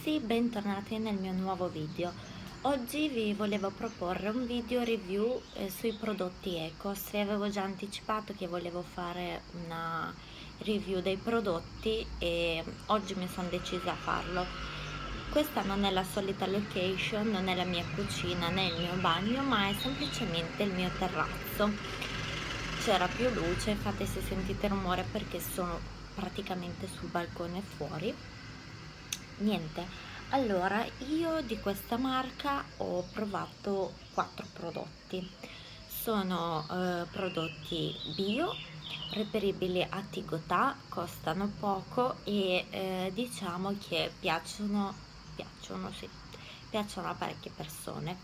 ragazzi, bentornati nel mio nuovo video. Oggi vi volevo proporre un video review eh, sui prodotti Ecos e avevo già anticipato che volevo fare una review dei prodotti e oggi mi sono decisa a farlo. Questa non è la solita location, non è la mia cucina né il mio bagno, ma è semplicemente il mio terrazzo. C'era più luce, infatti se sentite rumore perché sono praticamente sul balcone fuori niente. Allora io di questa marca ho provato quattro prodotti. Sono eh, prodotti bio reperibili a Tigotà costano poco e eh, diciamo che piacciono piacciono sì piacciono a parecchie persone.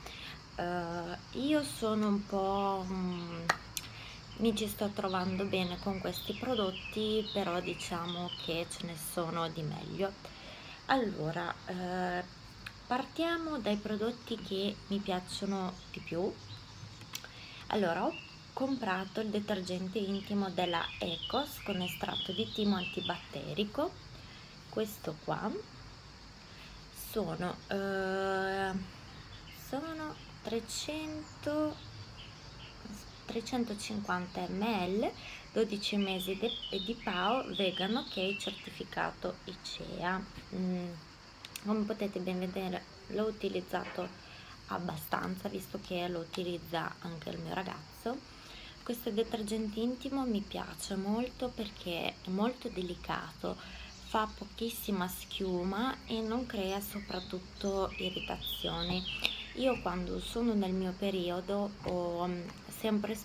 Uh, io sono un po' mm, mi ci sto trovando bene con questi prodotti però diciamo che ce ne sono di meglio allora eh, partiamo dai prodotti che mi piacciono di più. Allora ho comprato il detergente intimo della Ecos con estratto di timo antibatterico. Questo qua. Sono eh, sono 300 350 ml 12 mesi di PAO vegan ok certificato ICEA mm, come potete ben vedere l'ho utilizzato abbastanza visto che lo utilizza anche il mio ragazzo. Questo detergente intimo mi piace molto perché è molto delicato fa pochissima schiuma e non crea soprattutto irritazioni. Io quando sono nel mio periodo ho mm, sempre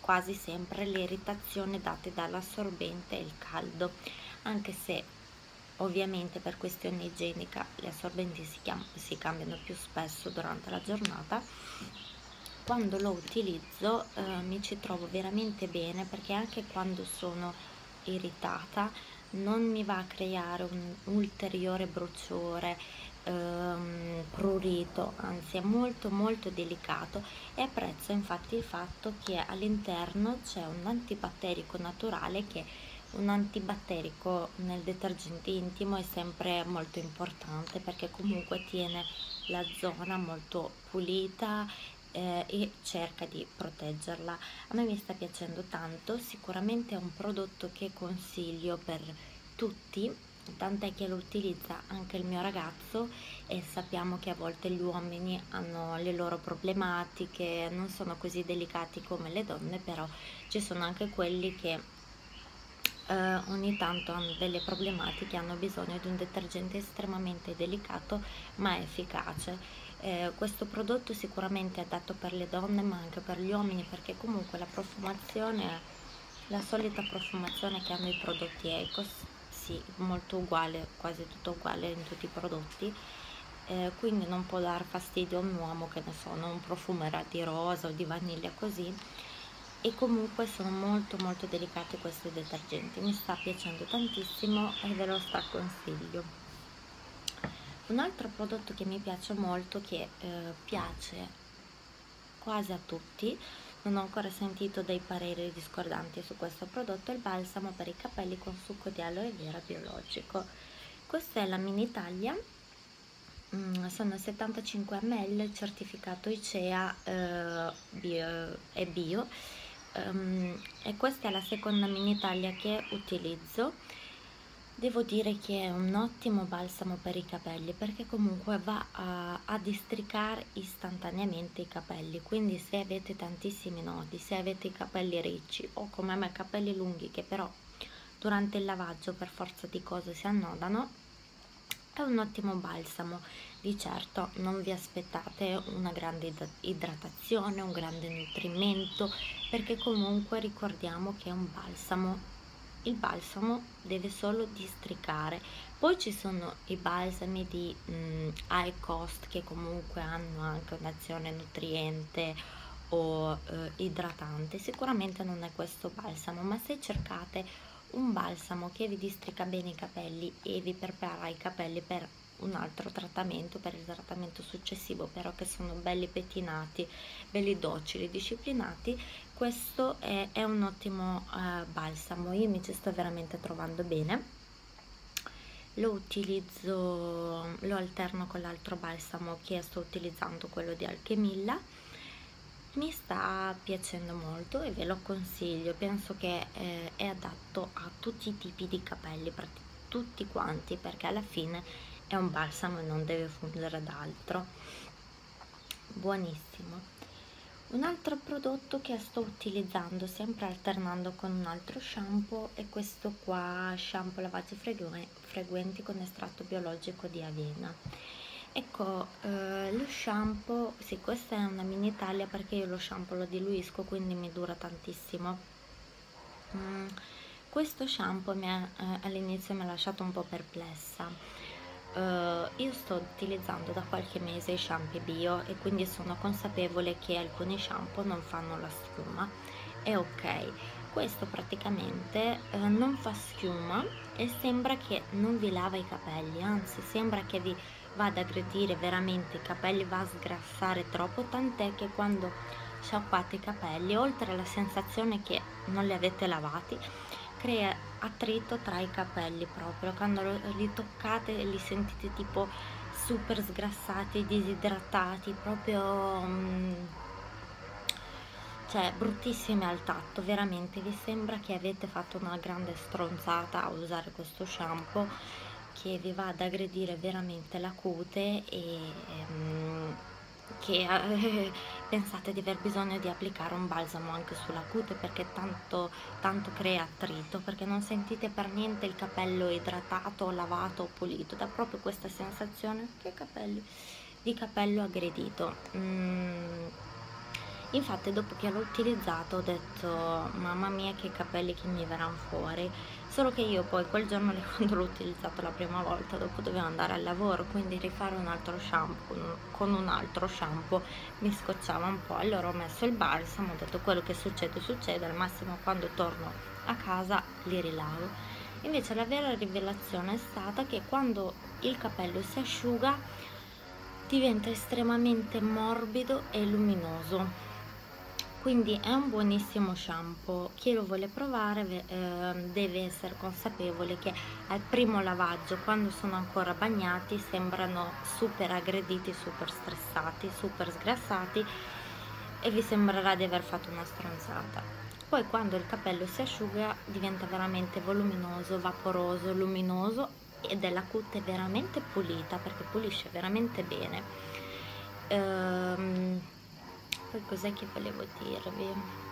quasi sempre le irritazioni date dall'assorbente e il caldo, anche se ovviamente per questione igienica le assorbenti si, si cambiano più spesso durante la giornata. Quando lo utilizzo eh, mi ci trovo veramente bene perché anche quando sono irritata non mi va a creare un ulteriore bruciore ehm, prurito, anzi è molto molto delicato e apprezzo infatti il fatto che all'interno c'è un antibatterico naturale che un antibatterico nel detergente intimo è sempre molto importante perché comunque tiene la zona molto pulita eh, e cerca di proteggerla. A me mi sta piacendo tanto, sicuramente è un prodotto che consiglio per tutti tant'è che lo utilizza anche il mio ragazzo e sappiamo che a volte gli uomini hanno le loro problematiche, non sono così delicati come le donne, però ci sono anche quelli che eh, ogni tanto hanno delle problematiche, hanno bisogno di un detergente estremamente delicato ma efficace. Eh, questo prodotto sicuramente è adatto per le donne ma anche per gli uomini perché comunque la profumazione la solita profumazione che hanno i prodotti Ecos sì, molto uguale, quasi tutto uguale in tutti i prodotti. Eh, quindi non può dar fastidio a un uomo che ne so, non profumerà di rosa o di vaniglia così. E comunque sono molto molto delicati questi detergenti. Mi sta piacendo tantissimo e ve lo straconsiglio. Un altro prodotto che mi piace molto che eh, piace quasi a tutti non ho ancora sentito dei pareri discordanti su questo prodotto, il balsamo per i capelli con succo di aloe vera biologico. Questa è la mini taglia, mm, sono 75 ml, certificato ICEA eh, bio, è bio. Um, e questa è la seconda mini taglia che utilizzo Devo dire che è un ottimo balsamo per i capelli perché comunque va a, a, districare istantaneamente i capelli, quindi se avete tantissimi nodi, se avete i capelli ricci o come me capelli lunghi che però durante il lavaggio per forza di cose si annodano, è un ottimo balsamo. Di certo non vi aspettate una grande idratazione, un grande nutrimento, perché comunque ricordiamo che è un balsamo il balsamo deve solo districare. Poi ci sono i balsami di mh, mm, high cost che comunque hanno anche un'azione nutriente o eh, idratante. Sicuramente non è questo balsamo ma se cercate un balsamo che vi districa bene i capelli e vi prepara i capelli per un altro trattamento per il trattamento successivo però che sono belli pettinati belli docili disciplinati. Questo è, è un ottimo uh, balsamo. Io mi ci sto veramente trovando bene. Lo utilizzo lo alterno con l'altro balsamo che sto utilizzando quello di Alchemilla. Mi sta piacendo molto e ve lo consiglio. Penso che eh, è adatto a tutti i tipi di capelli tutti quanti perché alla fine è un balsamo e non deve fungere d'altro buonissimo. Un altro prodotto che sto utilizzando sempre alternando con un altro shampoo è questo qua shampoo lavaggi frequenti con estratto biologico di avena. Ecco eh, lo shampoo sì questa è una mini taglia perché io lo shampoo lo diluisco quindi mi dura tantissimo. Mm, questo shampoo eh, all'inizio mi ha lasciato un po' perplessa Uh, io sto utilizzando da qualche mese i shampoo bio e quindi sono consapevole che alcuni shampoo non fanno la schiuma. È ok. Questo praticamente uh, non fa schiuma e sembra che non vi lava i capelli anzi sembra che vi vada ad aggredire veramente i capelli va a sgrassare troppo tant'è che quando sciacquate i capelli oltre alla sensazione che non li avete lavati crea attrito tra i capelli proprio. Quando li toccate li sentite tipo super sgrassati disidratati proprio um, cioè bruttissimi al tatto. Veramente vi sembra che avete fatto una grande stronzata a usare questo shampoo che vi va ad aggredire veramente la cute e um, che eh, pensate di aver bisogno di applicare un balsamo anche sulla cute perché tanto, tanto crea attrito perché non sentite per niente il capello idratato, lavato o pulito dà proprio questa sensazione che capelli, di capello aggredito. Mm, infatti dopo che l'ho utilizzato ho detto mamma mia che capelli che mi verranno fuori solo che io poi quel giorno quando l'ho utilizzato la prima volta dopo dovevo andare al lavoro quindi rifare un altro shampoo con un altro shampoo mi scocciava un po' allora ho messo il balsamo ho detto quello che succede succede al massimo quando torno a casa li rilavo. Invece la vera rivelazione è stata che quando il capello si asciuga diventa estremamente morbido e luminoso quindi è un buonissimo shampoo. Chi lo vuole provare eh, deve essere consapevole che al primo lavaggio quando sono ancora bagnati sembrano super aggrediti super stressati super sgrassati e vi sembrerà di aver fatto una stronzata. Poi quando il capello si asciuga diventa veramente voluminoso vaporoso luminoso ed è la cute veramente pulita perché pulisce veramente bene. Ehm, poi cos'è che volevo dirvi?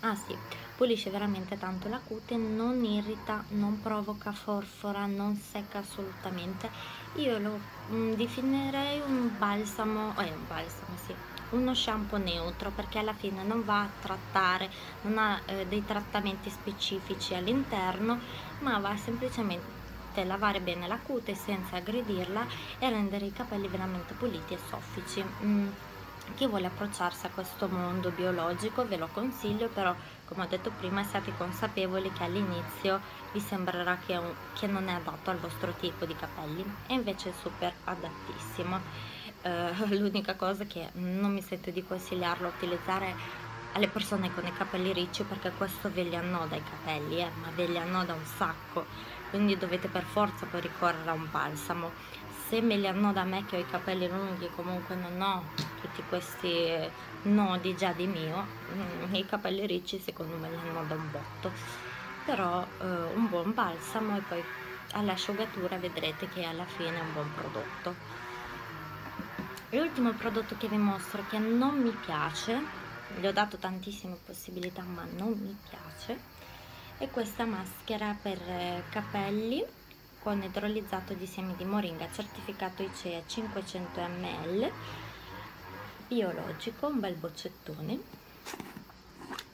Ah sì pulisce veramente tanto la cute non irrita non provoca forfora non secca assolutamente. Io lo mm, definirei un balsamo eh un balsamo sì uno shampoo neutro perché alla fine non va a trattare non ha eh, dei trattamenti specifici all'interno ma va semplicemente lavare bene la cute senza aggredirla e rendere i capelli veramente puliti e soffici. Mm chi vuole approcciarsi a questo mondo biologico ve lo consiglio però come ho detto prima siate consapevoli che all'inizio vi sembrerà che, un, che, non è adatto al vostro tipo di capelli e invece è super adattissimo. Uh, l'unica cosa che non mi sento di consigliarlo utilizzare alle persone con i capelli ricci perché questo ve li annoda i capelli eh, ma ve li annoda un sacco. Quindi dovete per forza poi ricorrere a un balsamo se me li hanno da me che ho i capelli lunghi comunque non ho tutti questi nodi già di mio. Mm, i capelli ricci secondo me li hanno da un botto. Però eh, un buon balsamo e poi all'asciugatura vedrete che alla fine è un buon prodotto. L'ultimo prodotto che vi mostro che non mi piace gli ho dato tantissime possibilità ma non mi piace è questa maschera per eh, capelli con idrolizzato di semi di moringa certificato ICEA 500 ml biologico un bel boccettone.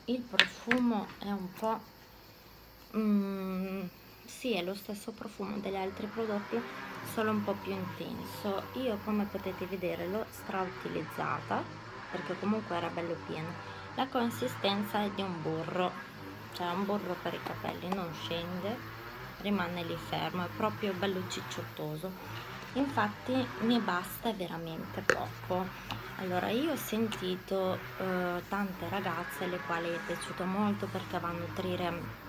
Il profumo è un po' mm, sì è lo stesso profumo degli altri prodotti solo un po' più intenso. Io come potete vedere l'ho strautilizzata perché comunque era bello pieno. La consistenza è di un burro cioè un burro per i capelli non scende rimane lì fermo è proprio bello cicciottoso infatti mi basta veramente poco allora io ho sentito eh, tante ragazze alle quali è piaciuto molto perché va a nutrire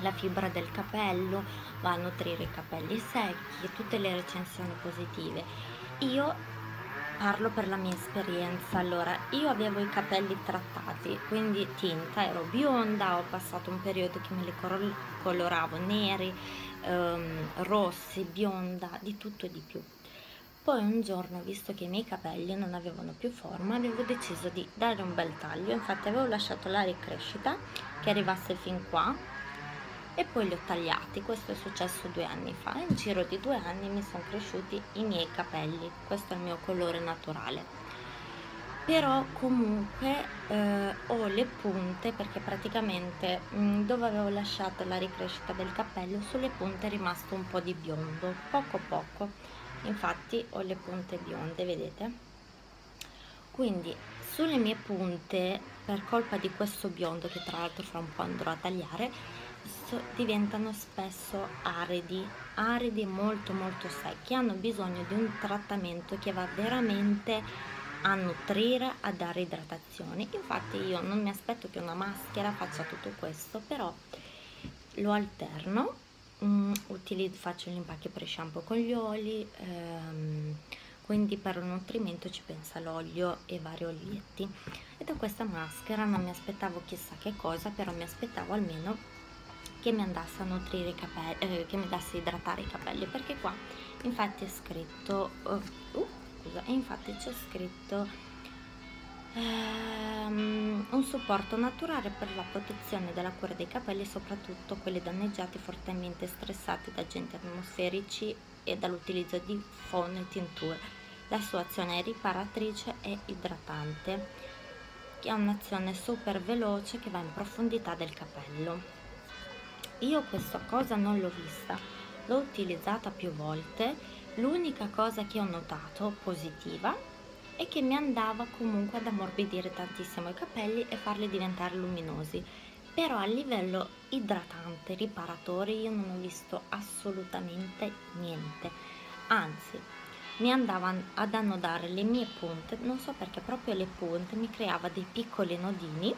la fibra del capello, va a nutrire i capelli secchi, tutte le recensioni positive. Io parlo per la mia esperienza. Allora, io avevo i capelli trattati, quindi tinta, ero bionda, ho passato un periodo che me li coloravo neri, ehm, rossi, bionda, di tutto e di più. Poi un giorno, visto che i miei capelli non avevano più forma, avevo deciso di dare un bel taglio, infatti avevo lasciato la ricrescita che arrivasse fin qua e poi li ho tagliati, questo è successo due anni fa, in giro di due anni mi sono cresciuti i miei capelli, questo è il mio colore naturale. Però comunque eh, ho le punte perché praticamente mh, mm, dove avevo lasciato la ricrescita del capello sulle punte è rimasto un po' di biondo, poco poco, infatti ho le punte bionde, vedete? Quindi sulle mie punte, per colpa di questo biondo che tra l'altro fra un po' andrò a tagliare, diventano spesso aridi, aridi molto molto secchi, hanno bisogno di un trattamento che va veramente a nutrire, a dare idratazione. Infatti io non mi aspetto che una maschera faccia tutto questo, però lo alterno, mm, utilizzo, faccio gli impacchi per shampoo con gli oli, ehm, quindi per il nutrimento ci pensa l'olio e vari olietti. E da questa maschera non mi aspettavo chissà che cosa, però mi aspettavo almeno che mi andasse a nutrire i capelli, eh, che mi andasse a idratare i capelli, perché qua infatti è scritto, uh, uh, scusa, infatti c'è scritto um, un supporto naturale per la protezione della cura dei capelli, soprattutto quelli danneggiati fortemente stressati da agenti atmosferici e dall'utilizzo di fono e tinture. La sua azione è riparatrice e idratante, che ha un'azione super veloce che va in profondità del capello io questa cosa non l'ho vista. L'ho utilizzata più volte. L'unica cosa che ho notato positiva è che mi andava comunque ad ammorbidire tantissimo i capelli e farli diventare luminosi. Però a livello idratante, riparatore io non ho visto assolutamente niente. Anzi mi andavano ad annodare le mie punte non so perché proprio le punte mi creava dei piccoli nodini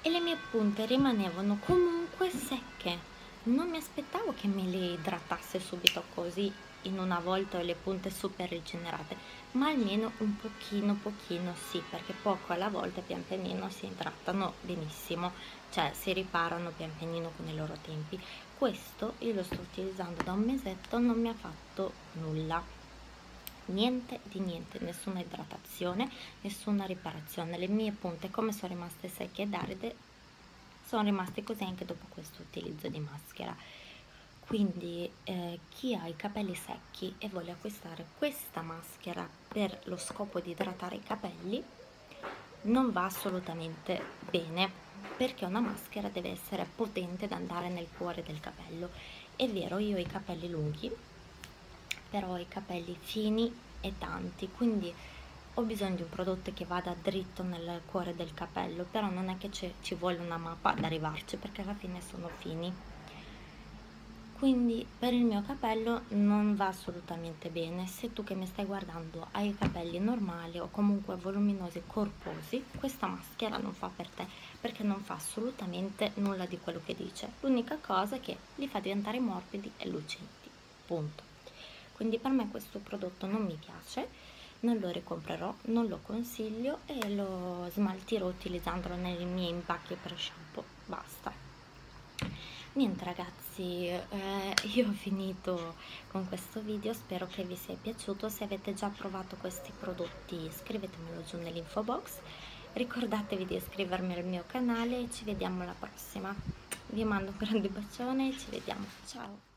e le mie punte rimanevano comunque secche. Non mi aspettavo che me le idratasse subito così in una volta le punte super rigenerate, ma almeno un pochino pochino sì, perché poco alla volta pian pianino si idratano benissimo, cioè si riparano pian pianino con i loro tempi. Questo io lo sto utilizzando da un mesetto, non mi ha fatto nulla niente di niente, nessuna idratazione, nessuna riparazione. Le mie punte come sono rimaste secche ed aride sono rimaste così anche dopo questo utilizzo di maschera. Quindi eh, chi ha i capelli secchi e vuole acquistare questa maschera per lo scopo di idratare i capelli non va assolutamente bene perché una maschera deve essere potente da andare nel cuore del capello. È vero, io ho i capelli lunghi, però ho i capelli fini e tanti quindi ho bisogno di un prodotto che vada dritto nel cuore del capello però non è che ci vuole una mappa ad arrivarci perché alla fine sono fini. Quindi per il mio capello non va assolutamente bene. Se tu che mi stai guardando hai i capelli normali o comunque voluminosi e corposi questa maschera non fa per te perché non fa assolutamente nulla di quello che dice. L'unica cosa è che li fa diventare morbidi e lucenti. Punto. Quindi per me questo prodotto non mi piace non lo ricomprerò, non lo consiglio e lo smaltirò utilizzandolo nei miei impacchi per shampoo, basta. Niente ragazzi eh, io ho finito con questo video. Spero che vi sia piaciuto. Se avete già provato questi prodotti scrivetemelo giù nell'info box. Ricordatevi di iscrivermi al mio canale e ci vediamo alla prossima. Vi mando un grande bacione e ci vediamo. Ciao